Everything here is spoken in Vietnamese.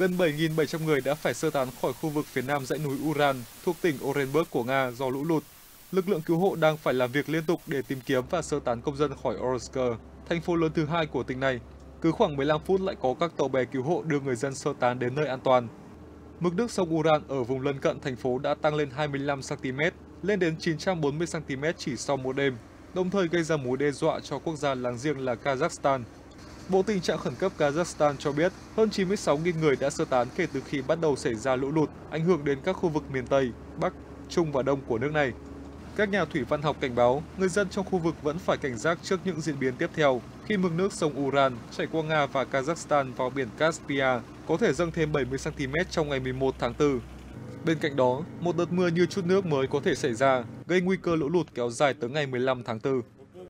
gần 7.700 người đã phải sơ tán khỏi khu vực phía nam dãy núi Uran thuộc tỉnh Orenburg của Nga do lũ lụt. Lực lượng cứu hộ đang phải làm việc liên tục để tìm kiếm và sơ tán công dân khỏi Orsk, thành phố lớn thứ hai của tỉnh này. Cứ khoảng 15 phút lại có các tàu bè cứu hộ đưa người dân sơ tán đến nơi an toàn. Mực nước sông Uran ở vùng lân cận thành phố đã tăng lên 25 cm, lên đến 940 cm chỉ sau một đêm, đồng thời gây ra mối đe dọa cho quốc gia láng giềng là Kazakhstan. Bộ tình trạng khẩn cấp Kazakhstan cho biết hơn 96.000 người đã sơ tán kể từ khi bắt đầu xảy ra lũ lụt, ảnh hưởng đến các khu vực miền Tây, Bắc, Trung và Đông của nước này. Các nhà thủy văn học cảnh báo người dân trong khu vực vẫn phải cảnh giác trước những diễn biến tiếp theo khi mực nước sông Uran chảy qua Nga và Kazakhstan vào biển Caspia có thể dâng thêm 70 cm trong ngày 11 tháng 4. Bên cạnh đó, một đợt mưa như chút nước mới có thể xảy ra, gây nguy cơ lũ lụt kéo dài tới ngày 15 tháng 4.